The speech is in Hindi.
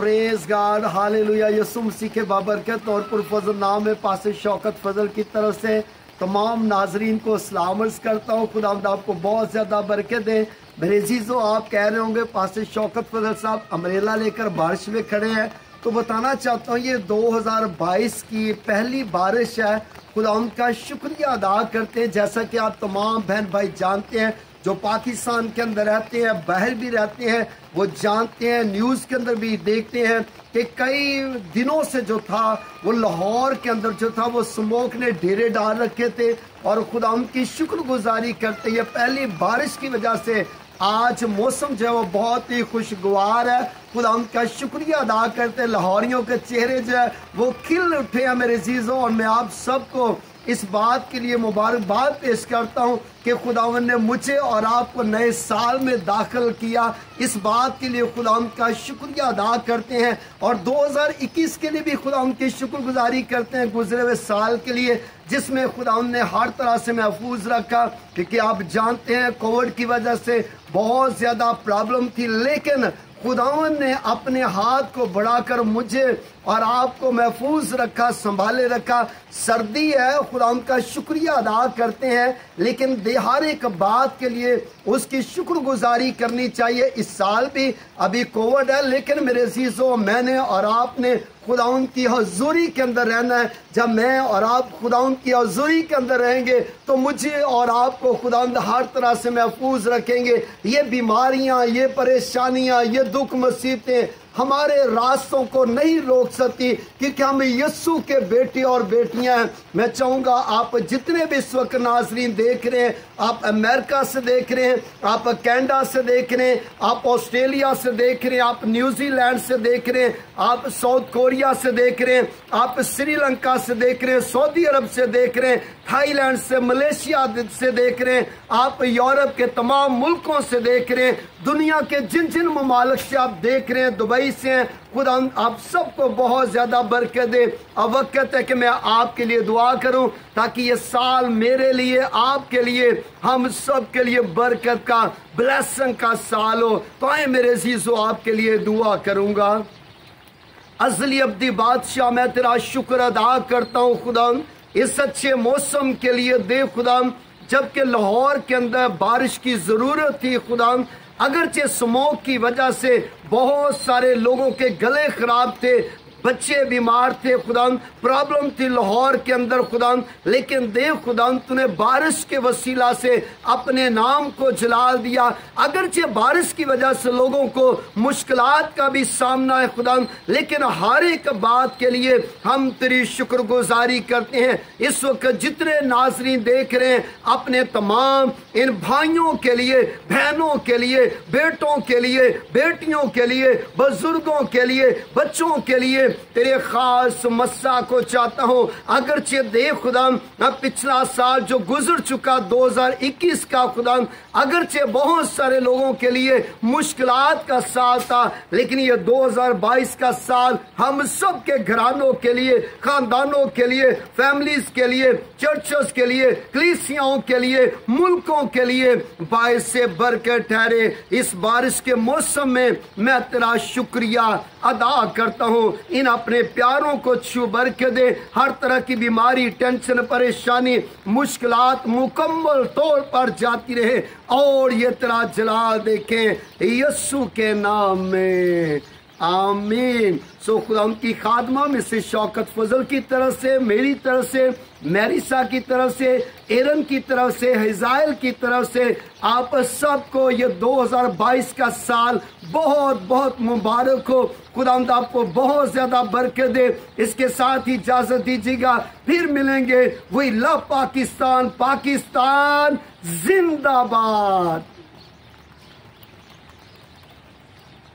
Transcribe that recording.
प्रेज गाड हालेलुया यसु मसीह के बाबरकत और पुरफजल नाम है पास शौकत फजल की तरफ़ से तमाम नाजरीन को सलामर्स करता हूँ। खुदा आपको बहुत ज़्यादा बरकत दे। मेरे चीज़ों आप कह रहे होंगे, पास शौकत फजल साहब अमरेला लेकर बारिश में खड़े हैं। तो बताना चाहता हूँ, ये 2022 की पहली बारिश है। खुदा उनका शुक्रिया अदा करते हैं। जैसा कि आप तमाम बहन भाई जानते हैं जो पाकिस्तान के अंदर रहते हैं, बाहर भी रहते हैं, वो जानते हैं, न्यूज़ के अंदर भी देखते हैं कि कई दिनों से जो था, वो लाहौर के अंदर जो था, वो स्मोक ने ढेरे डाल रखे थे और खुदा उनकी शुक्रगुजारी करते ये पहली बारिश की वजह से आज मौसम जो है, वो बहुत ही खुशगवार है। खुदा उनका शुक्रिया अदा करते लाहौरियों के चेहरे जो है, वो खिल उठे हैं मेरे चीज़ों और मैं आप सबको इस बात के लिए मुबारकबाद पेश करता हूँ कि खुदावन ने मुझे और आपको नए साल में दाखिल किया। इस बात के लिए खुदा का शुक्रिया अदा करते हैं और 2021 के लिए भी खुदा उनकी शुक्रगुजारी करते हैं गुजरे हुए साल के लिए। जिसमें खुदा ने हर तरह से महफूज रखा क्योंकि आप जानते हैं कोविड की वजह से बहुत ज़्यादा प्रॉब्लम थी, लेकिन खुदावन ने अपने हाथ को बढ़ाकर मुझे और आपको महफूज रखा, संभाले रखा। सर्दी है, खुदा का शुक्रिया अदा करते हैं, लेकिन हर एक बात के लिए उसकी शुक्रगुजारी करनी चाहिए। इस साल भी अभी कोविड है, लेकिन मेरे चीज़ों मैंने और आपने खुदा की हजूरी के अंदर रहना है। जब मैं और आप खुदा की हजूरी के अंदर रहेंगे तो मुझे और आपको खुदा हर तरह से महफूज रखेंगे। ये बीमारियाँ, ये परेशानियाँ, ये दुख मुसीबतें हमारे रास्तों को नहीं रोक सकती क्योंकि हम यस्सु के बेटे और बेटियाँ हैं मैं चाहूँगा आप जितने भी इस वक्त नाजरीन देख रहे हैं आप अमेरिका से देख रहे हैं आप कैनेडा से देख रहे हैं आप ऑस्ट्रेलिया से देख रहे हैं आप न्यूजीलैंड से देख रहे हैं आप साउथ कोरिया से देख रहे हैं आप श्रीलंका से देख रहे हैं सऊदी अरब से देख रहे हैं थाईलैंड से मलेशिया से देख रहे हैं आप यूरोप के तमाम मुल्कों से देख रहे हैं दुनिया के जिन जिन ममालक से आप देख रहे हैं दुबई से हैं खुदा आप सबको बहुत ज़्यादा बरकत दे। अब वक्त है कि मैं आपके लिए दुआ करूँ ताकि ये साल मेरे लिए, आपके लिए, हम सब के लिए बरकत का, ब्लेसिंग का साल हो। तो आए मेरे जीजो आपके लिए दुआ करूँगा। अजली अब्दी बादशाह, मैं तेरा शुक्र अदा करता हूँ खुदा इस अच्छे मौसम के लिए दे खुदा जबकि लाहौर के अंदर बारिश की ज़रूरत थी खुदा अगरचे स्मोक की वजह से बहुत सारे लोगों के गले खराब थे। बच्चे बीमार थे खुदा प्रॉब्लम थी लाहौर के अंदर खुदा लेकिन देव खुदा तूने बारिश के वसीला से अपने नाम को जलाल दिया। अगरचे बारिश की वजह से लोगों को मुश्किल का भी सामना है खुदा लेकिन हर एक बात के लिए हम तेरी शुक्रगुजारी करते हैं। इस वक्त जितने नाजरी देख रहे हैं, अपने तमाम इन भाइयों के लिए, बहनों के लिए, बेटों के लिए, बेटियों के लिए, बुज़ुर्गों के लिए, बच्चों के लिए तेरे खास मस्सा को चाहता हूँ। अगरचे दे खुदा पिछला साल जो गुजर चुका 2021 का खुदा अगरचे बहुत सारे लोगों के लिए मुश्किल का साल था, लेकिन ये 2022 का साल हम सब के घरानों के लिए, खानदानों के लिए, फैमिलीज़ के लिए, चर्चेस के लिए कलीसियाओं के लिए, मुल्कों के लिए बायस से बढ़ ठहरे। इस बारिश के मौसम में मैं तेरा शुक्रिया अदा करता हूँ। इन अपने प्यारों को छू भर के दे। हर तरह की बीमारी, टेंशन, परेशानी मुश्किल मुकम्मल तौर पर जाती रहे और ये तरह जला देखें। यस्सु के नाम में। आमीन। सो खुदा उनकी खादमा में से शौकत फजल की तरफ़ से, मेरी तरफ़ से, मैरिसा की तरफ़ से, एरन की तरफ़ से, हिजाइल की तरफ़ से, आप सबको ये 2022 का साल बहुत बहुत मुबारक हो। खुदा आपको बहुत ज़्यादा बरकत दे। इसके साथ ही इजाज़त दीजिएगा। फिर मिलेंगे वही लव पाकिस्तान पाकिस्तान, जिंदाबाद।